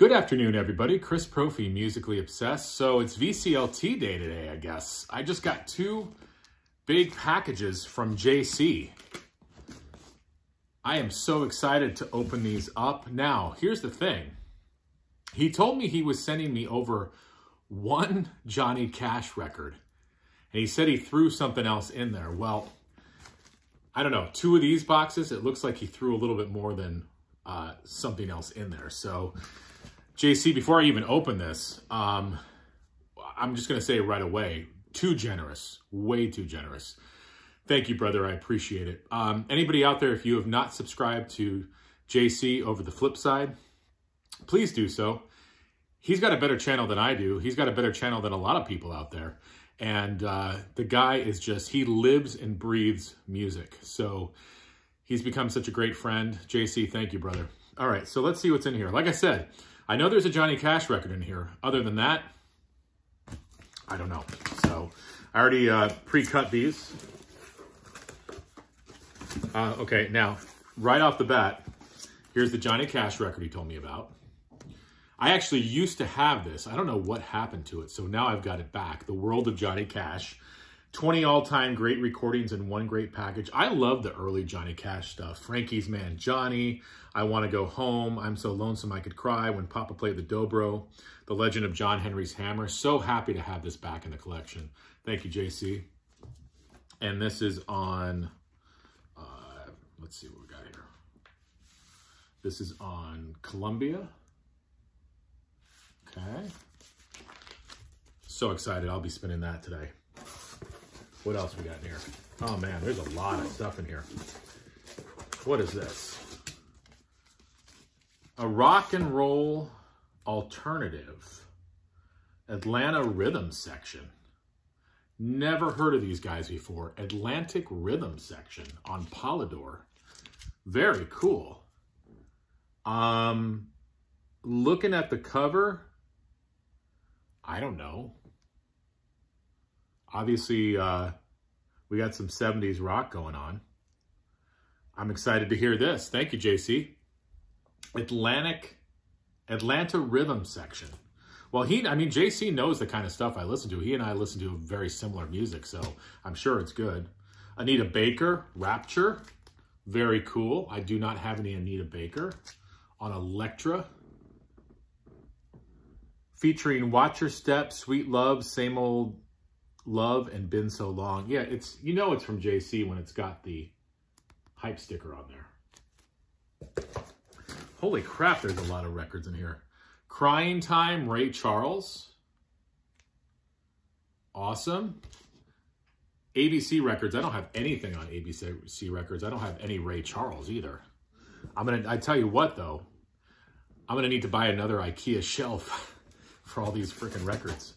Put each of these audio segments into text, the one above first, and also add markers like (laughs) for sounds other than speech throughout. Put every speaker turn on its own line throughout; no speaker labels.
Good afternoon, everybody. Chris Propfe, Musically Obsessed. So it's VCLT day today, I guess. I just got two big packages from JC. I am so excited to open these up. Now, here's the thing. He told me he was sending me over one Johnny Cash record. And he said he threw something else in there. Well, I don't know. Two of these boxes, it looks like he threw a little bit more than uh, something else in there. So JC, before I even open this, um, I'm just going to say right away, too generous, way too generous. Thank you, brother. I appreciate it. Um, anybody out there, if you have not subscribed to JC over the flip side, please do so. He's got a better channel than I do. He's got a better channel than a lot of people out there. And uh, the guy is just, he lives and breathes music. So he's become such a great friend. JC, thank you, brother. All right, so let's see what's in here. Like I said, I know there's a Johnny Cash record in here. Other than that, I don't know. So I already uh, pre-cut these. Uh, okay, now, right off the bat, here's the Johnny Cash record he told me about. I actually used to have this. I don't know what happened to it, so now I've got it back. The World of Johnny Cash. 20 all-time great recordings in one great package. I love the early Johnny Cash stuff. Frankie's Man Johnny, I Want to Go Home, I'm So Lonesome I Could Cry, When Papa Played the Dobro, The Legend of John Henry's Hammer. So happy to have this back in the collection. Thank you, JC. And this is on, uh, let's see what we got here. This is on Columbia. Okay. So excited. I'll be spinning that today. What else we got in here? Oh man, there's a lot of stuff in here. What is this? A rock and roll alternative Atlanta rhythm section. Never heard of these guys before. Atlantic rhythm section on Polydor. Very cool. Um, looking at the cover, I don't know obviously uh, we got some 70s rock going on. I'm excited to hear this. Thank you, JC. Atlantic, Atlanta Rhythm Section. Well, he, I mean, JC knows the kind of stuff I listen to. He and I listen to very similar music, so I'm sure it's good. Anita Baker, Rapture. Very cool. I do not have any Anita Baker. On Elektra. Featuring Watch Your Step, Sweet Love, Same Old Love and Been So Long. Yeah, it's you know it's from JC when it's got the hype sticker on there. Holy crap, there's a lot of records in here. Crying Time, Ray Charles. Awesome. ABC Records. I don't have anything on ABC Records. I don't have any Ray Charles either. I'm gonna. I tell you what though, I'm gonna need to buy another IKEA shelf (laughs) for all these freaking records.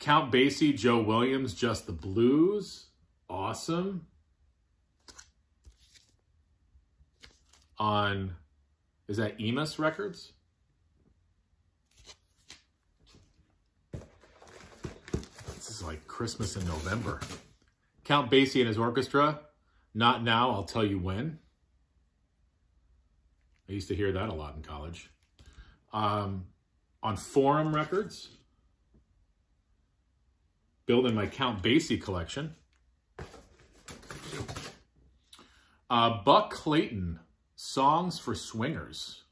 Count Basie, Joe Williams, Just the Blues. Awesome. On, is that Emus Records? This is like Christmas in November. Count Basie and his orchestra. Not now, I'll tell you when. I used to hear that a lot in college. Um, on Forum Records building my Count Basie collection. Uh, Buck Clayton, Songs for Swingers.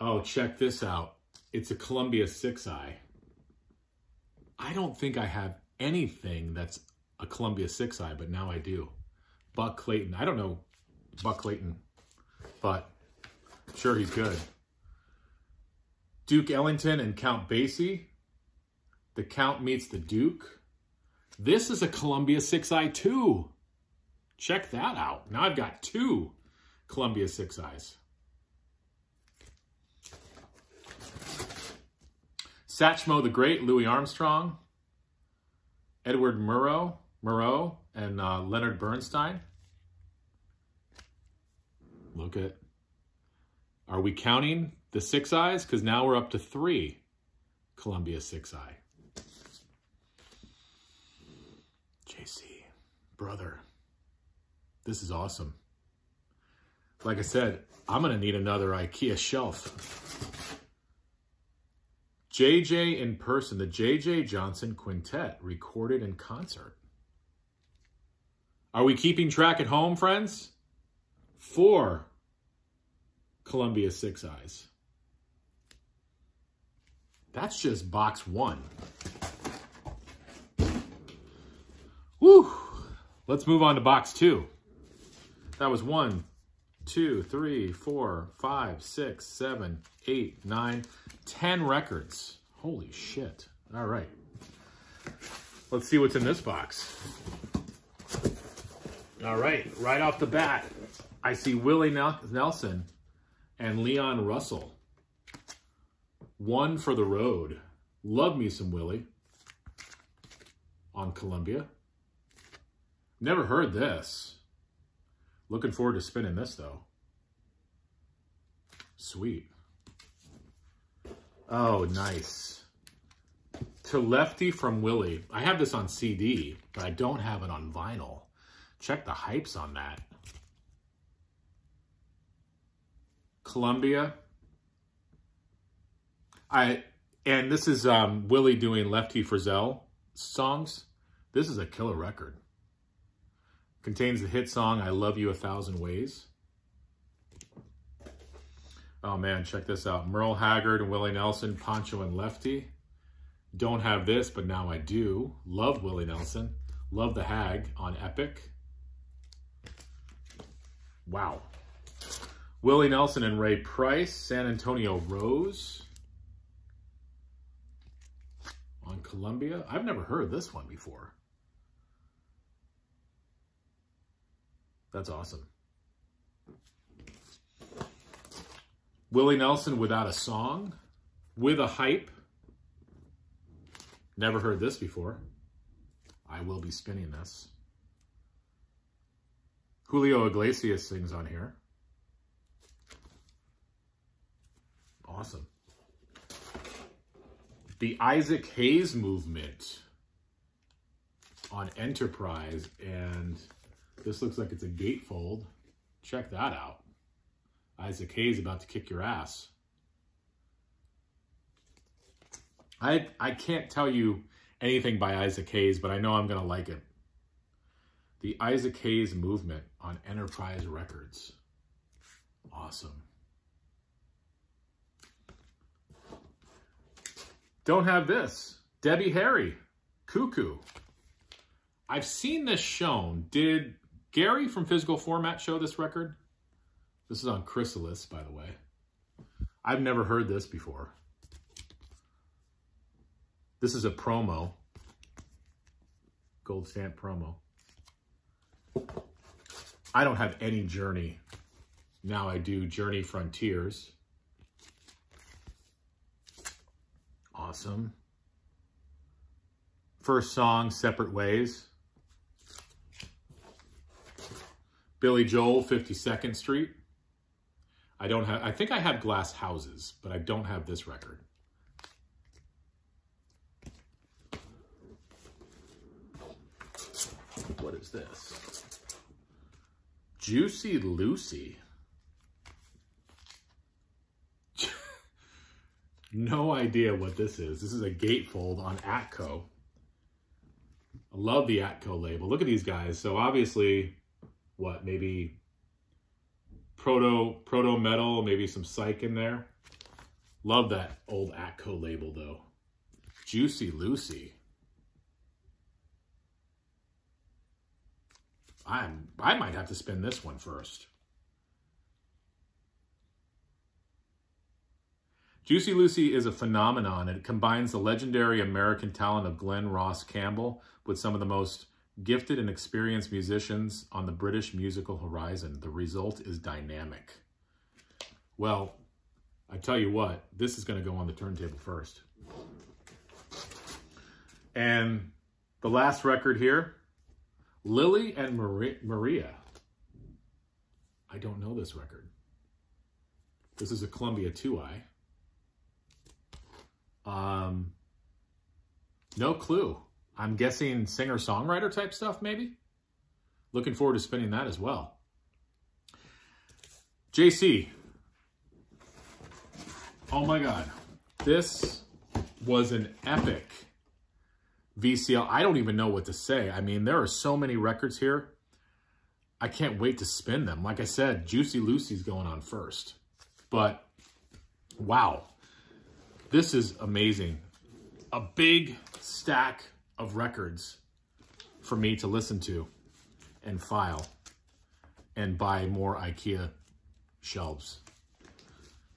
Oh, check this out. It's a Columbia 6i. I don't think I have anything that's a Columbia 6i, but now I do. Buck Clayton. I don't know Buck Clayton, but sure he's good. Duke Ellington and Count Basie. The Count meets the Duke. This is a Columbia 6i 2. Check that out. Now I've got two Columbia 6i's. Satchmo the Great, Louis Armstrong, Edward Murrow, Murrow, and uh, Leonard Bernstein. Look at, are we counting the 6i's? Because now we're up to three Columbia 6i. JC, brother, this is awesome. like I said, I'm going to need another IKEA shelf. JJ in person, the JJ Johnson Quintet, recorded in concert. Are we keeping track at home, friends? Four Columbia Six Eyes. That's just box one. Woo! Let's move on to box two. That was one, two, three, four, five, six, seven, eight, nine, ten records. Holy shit. All right. Let's see what's in this box. All right, right off the bat, I see Willie Nelson and Leon Russell. One for the road. Love me some Willie on Columbia. Never heard this. Looking forward to spinning this though. Sweet. Oh, nice. To Lefty from Willie. I have this on CD, but I don't have it on vinyl. Check the hypes on that. Columbia. I and this is um, Willie doing Lefty Frizzell songs. This is a killer record. Contains the hit song I Love You a Thousand Ways. Oh man, check this out. Merle Haggard and Willie Nelson, Pancho and Lefty. Don't have this, but now I do. Love Willie Nelson. Love the Hag on Epic. Wow. Willie Nelson and Ray Price, San Antonio Rose. On Columbia. I've never heard this one before. That's awesome. Willie Nelson without a song, with a hype. Never heard this before. I will be spinning this. Julio Iglesias sings on here. Awesome. The Isaac Hayes movement on Enterprise and this looks like it's a gatefold. Check that out. Isaac Hayes about to kick your ass. I I can't tell you anything by Isaac Hayes, but I know I'm going to like it. The Isaac Hayes Movement on Enterprise Records. Awesome. Don't have this. Debbie Harry, KooKoo. I've seen this shown. Did Gary from Physical Format show this record? This is on Chrysalis, by the way. I've never heard this before. This is a promo. Gold stamp promo. I don't have any Journey. Now I do Journey Frontiers. Awesome. First song, Separate Ways. Billy Joel, 52nd Street. I don't have, I think I have Glass Houses, but I don't have this record. What is this? Juicy Lucy. (laughs) no idea what this is. This is a gatefold on Atco. I love the Atco label. Look at these guys. So obviously what, maybe proto proto metal, maybe some psych in there. Love that old Atco label though. Juicy Lucy. I'm I might have to spin this one first. Juicy Lucy is a phenomenon. It combines the legendary American talent of Glenn Ross Campbell with some of the most gifted and experienced musicians on the British musical horizon. The result is dynamic. Well, I tell you what, this is going to go on the turntable first. And the last record here, Lily and Maria. I don't know this record. This is a Columbia 2i. Um, no clue. I'm guessing singer-songwriter type stuff, maybe? Looking forward to spinning that as well. JC. Oh my God. This was an epic VCL. I don't even know what to say. I mean, there are so many records here. I can't wait to spin them. Like I said, Juicy Lucy's going on first. But, wow. This is amazing. A big stack of records for me to listen to and file and buy more IKEA shelves.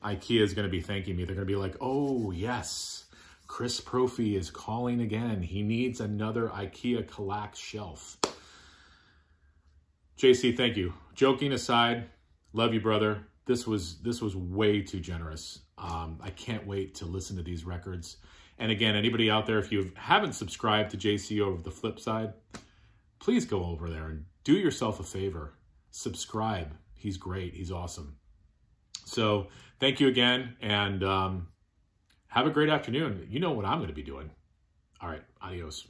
IKEA is going to be thanking me. They're going to be like, oh, yes, Chris Propfe is calling again. He needs another IKEA Kallax shelf. JC, thank you. Joking aside, love you, brother. This was this was way too generous. Um, I can't wait to listen to these records. And again, anybody out there, if you haven't subscribed to JC over the flip side, please go over there and do yourself a favor. Subscribe. He's great. He's awesome. So thank you again, and um, have a great afternoon. You know what I'm going to be doing. All right, adios.